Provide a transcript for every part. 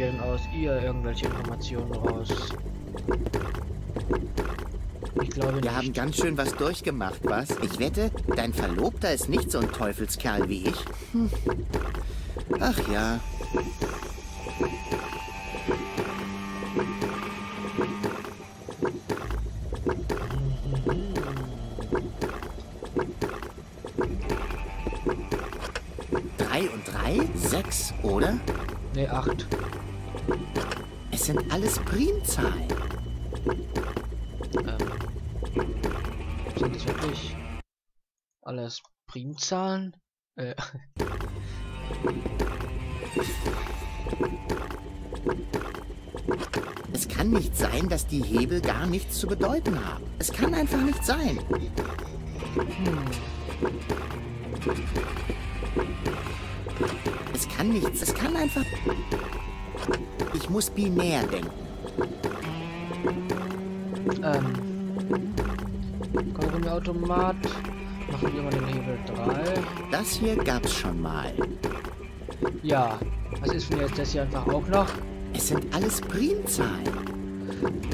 wir denn aus ihr irgendwelche Informationen raus? Ich glaube Wir nicht. haben ganz schön was durchgemacht, was? Ich wette, dein Verlobter ist nicht so ein Teufelskerl wie ich. Hm. Ach ja. Drei und drei? Sechs, oder? Ne, acht. Es sind alles Primzahlen. Sind das wirklich alles Primzahlen? Äh. Es kann nicht sein, dass die Hebel gar nichts zu bedeuten haben. Es kann einfach nicht sein. Hm. Es kann nichts. Es kann einfach... Ich muss binär denken. Ähm... Kaugummiautomat. Machen wir mal den Hebel 3. Das hier gab's schon mal. Ja. Was ist, wenn jetzt das hier einfach auch noch? Es sind alles Primzahlen.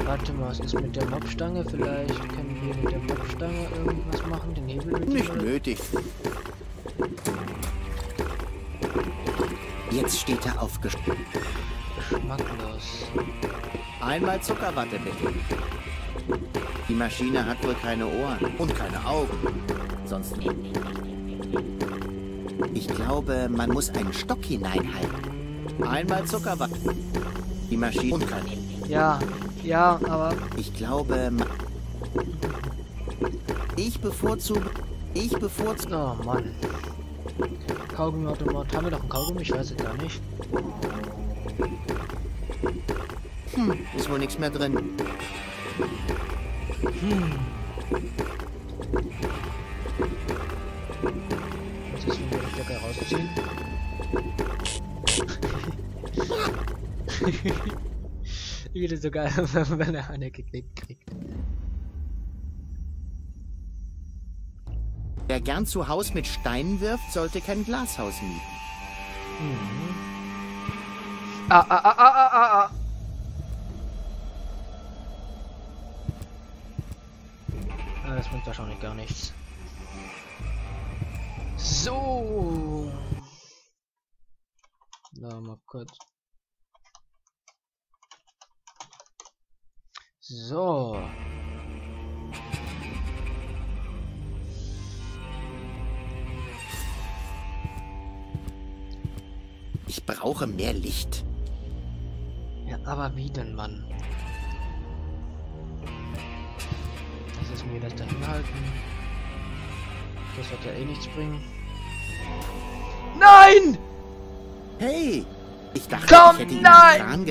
Warte mal, was ist mit der Mobstange? Vielleicht können wir mit der Mobstange irgendwas machen? Den Hebel Nicht nötig. Jetzt steht er auf Gesch Geschmacklos. Einmal Zuckerwatte bitte. Die Maschine hat wohl keine Ohren und keine Augen. Sonst nicht. Ich glaube, man muss einen Stock hineinhalten. Einmal Zuckerwatte. Die Maschine und keine. Ja, ja, aber. Ich glaube, ich bevorzuge. Ich bevorzuge. Oh Mann. Kaugummiautomat. Haben wir doch einen Kaugummi? Ich weiß es gar nicht. Hm, ist wohl nichts mehr drin. Hm. Ist, wenn wir die Decke rausziehen? ich finde so geil, wenn er eine geklickt kriegt. Wer gern zu Haus mit Steinen wirft, sollte kein Glashaus mieten. Mhm. Ah, ah, ah, ah, ah, ah. ah. das bringt wahrscheinlich gar nichts. So. Da mal kurz. So. Ich brauche mehr Licht. Aber wie denn, Mann? müssen wir das da hinhalten. Das wird ja eh nichts bringen. Nein! Hey! Ich dachte, Komm, ich hätte ihn nein!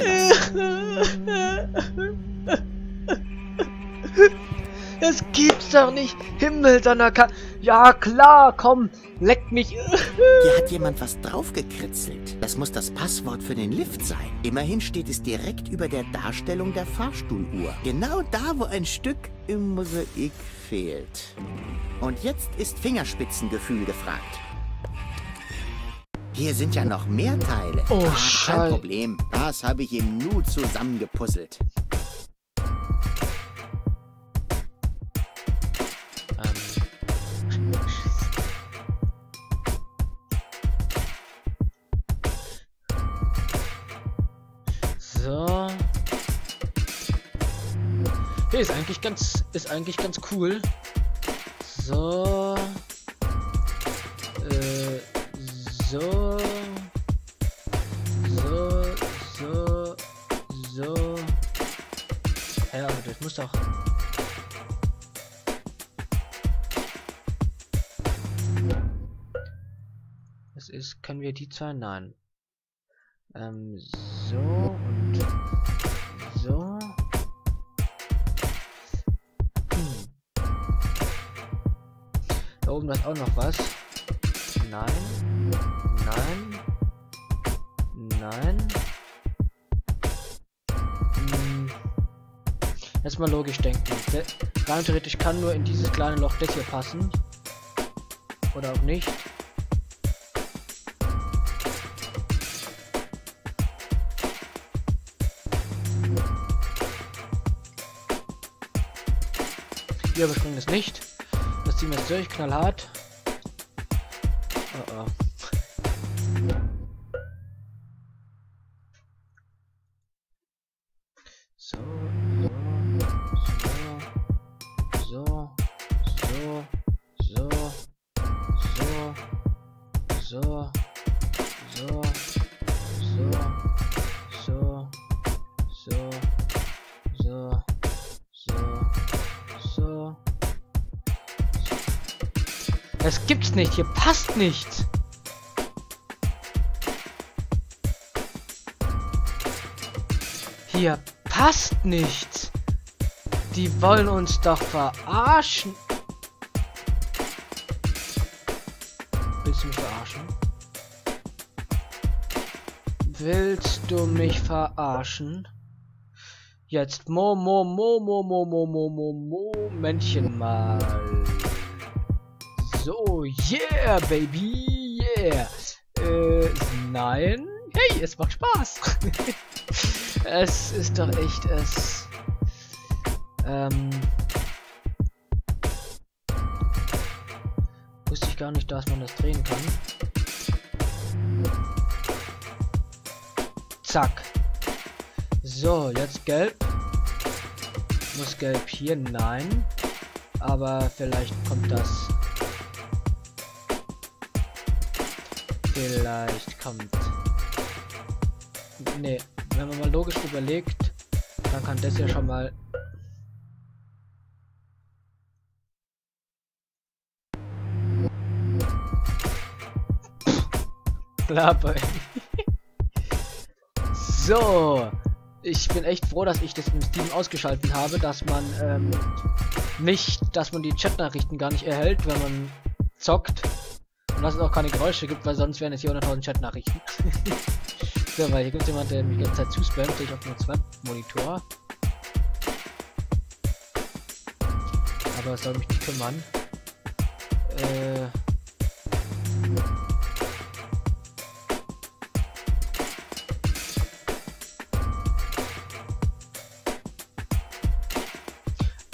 Es gibt's doch nicht! Himmel, Donnerka! Ja, klar, komm! Leck mich! Hier hat jemand was draufgekritzelt. Das muss das Passwort für den Lift sein. Immerhin steht es direkt über der Darstellung der Fahrstuhluhr. Genau da, wo ein Stück im Mosaik fehlt. Und jetzt ist Fingerspitzengefühl gefragt. Hier sind ja noch mehr Teile. Oh, ah, Kein Problem. Das habe ich ihm nur zusammengepuzzelt. Okay, ist eigentlich ganz, ist eigentlich ganz cool. So. Äh, so. So, so, so. Ja, aber das muss doch. Das ist, können wir die zwei? Nein. Ähm, so und so. oben ist auch noch was. Nein. Nein. Nein. Hm. Mal logisch denken. Rein theoretisch kann nur in dieses kleine Loch das hier passen. Oder auch nicht. Wir überspringen es nicht. Das ziehen wir jetzt durch, knallhart. Das gibt's nicht, hier passt nichts. Hier passt nichts. Die wollen uns doch verarschen. Willst du mich verarschen? Willst du mich verarschen? Jetzt mo mo mo mo mo mo mo mo mo Männchen mal. So, yeah, baby, yeah. Äh, nein. Hey, es macht Spaß. es ist doch echt es. Ähm. Wusste ich gar nicht, dass man das drehen kann. Zack. So, jetzt gelb. Muss gelb hier? Nein. Aber vielleicht kommt das. Vielleicht kommt. Nee, wenn man mal logisch überlegt, dann kann das ja schon mal. Laber. so. Ich bin echt froh, dass ich das im Steam ausgeschaltet habe, dass man ähm, nicht, dass man die Chatnachrichten gar nicht erhält, wenn man zockt. Und dass es auch keine Geräusche gibt, weil sonst wären es hier 100.000 Chatnachrichten. so, weil hier gibt es jemand, der mich die ganze Zeit zuspammt, ich auf dem zweiten Monitor. Aber das soll mich nicht kümmern. Äh.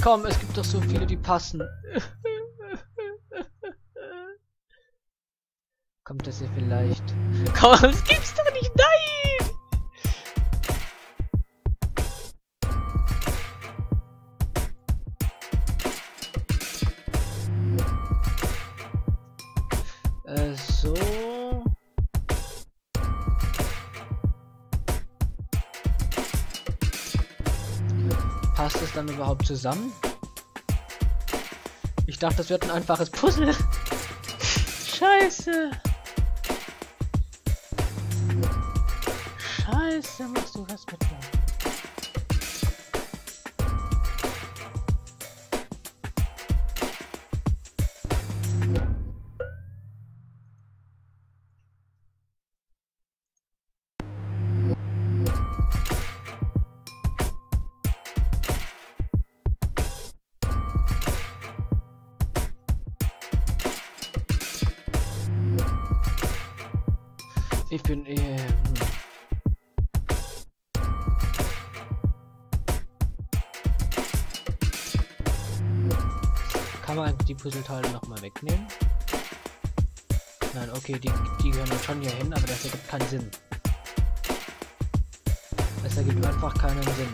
Komm, es gibt doch so viele, die passen. Kommt das hier vielleicht? Komm, das gibt's doch nicht, nein! Äh, so. Passt es dann überhaupt zusammen? Ich dachte, das wird ein einfaches Puzzle. Scheiße. estamos su hospital. If you, yeah. Kann man die Puzzleteile nochmal wegnehmen? Nein, okay, die, die gehören schon hier hin, aber das ergibt keinen Sinn. Das ergibt einfach keinen Sinn.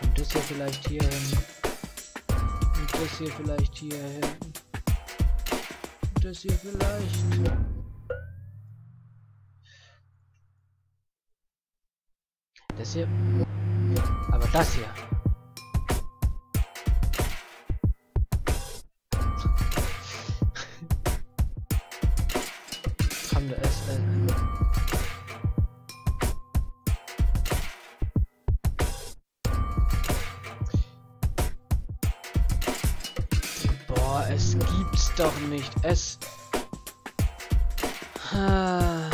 Und das hier vielleicht hier hin. Und das hier vielleicht hier hin. Und das hier vielleicht. Das hier. Aber das hier. Es gibt's doch nicht. Es. Ah.